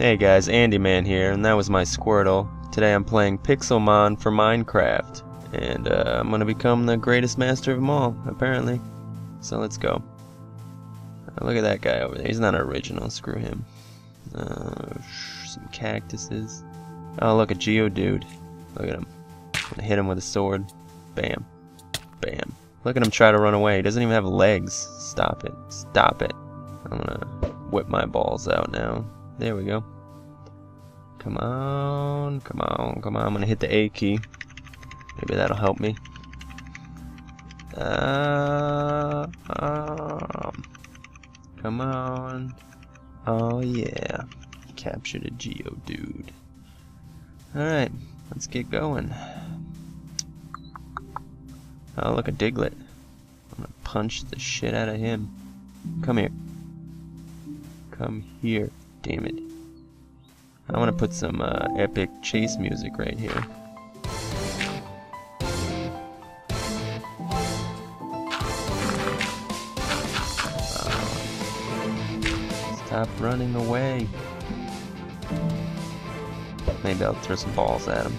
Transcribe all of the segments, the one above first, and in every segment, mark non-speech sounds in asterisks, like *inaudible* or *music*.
Hey guys, Andy Man here, and that was my Squirtle. Today I'm playing Pixelmon for Minecraft, and uh, I'm gonna become the greatest master of them all, apparently. So let's go. Uh, look at that guy over there. He's not original. Screw him. Uh, some cactuses. Oh, look, a Geodude. Look at him. Hit him with a sword. Bam. Bam. Look at him try to run away. He doesn't even have legs. Stop it. Stop it. I'm gonna whip my balls out now. There we go. Come on, come on, come on. I'm gonna hit the A key. Maybe that'll help me. Uh, um, come on. Oh yeah. Captured a Geodude. Alright, let's get going. Oh, look, a Diglett. I'm gonna punch the shit out of him. Come here. Come here. Damn it. I want to put some uh, epic chase music right here. Uh, stop running away. Maybe I'll throw some balls at him.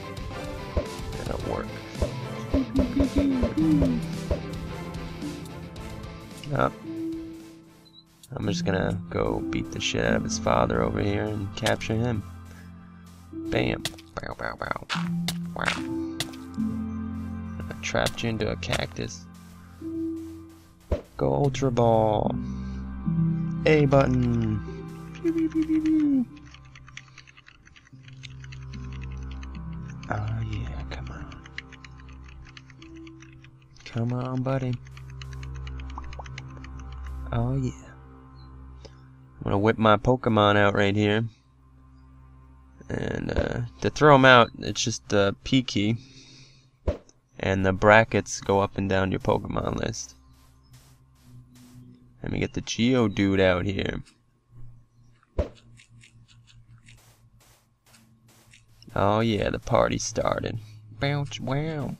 That'll work. *laughs* Up. I'm just gonna go beat the shit out of his father over here and capture him. Bam. Bow, bow, bow. Wow. I trapped you into a cactus. Go Ultra Ball. A button. Oh yeah, come on. Come on, buddy. Oh yeah. Gonna whip my Pokemon out right here. And uh, to throw them out, it's just the P key. And the brackets go up and down your Pokemon list. Let me get the Geodude out here. Oh yeah, the party started. Bounce, wow.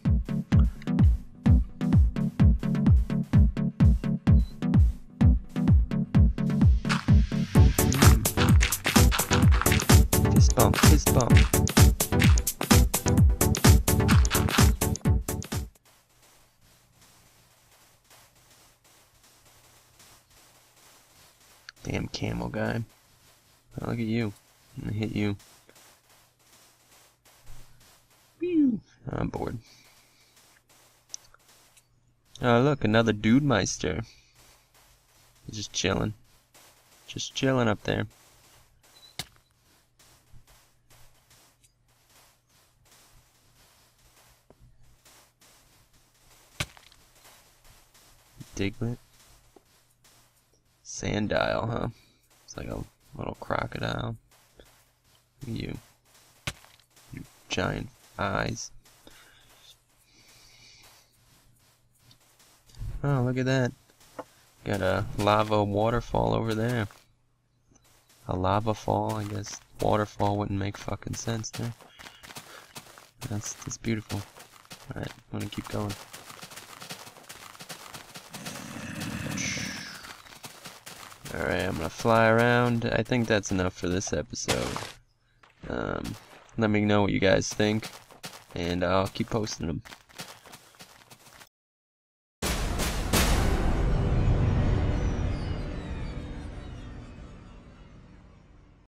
Fist bump, fist bump. Damn camel guy. Oh, look at you. I'm gonna hit you. Pew. I'm bored. Oh, look, another Dude Meister. He's just chilling. Just chilling up there. Diglett. Sandile, huh? It's like a little crocodile. You. You giant eyes. Oh, look at that. Got a lava waterfall over there. A lava fall, I guess. Waterfall wouldn't make fucking sense there. That's, that's beautiful. Alright, I'm gonna keep going. Alright, I'm gonna fly around. I think that's enough for this episode. Um, let me know what you guys think, and I'll keep posting them.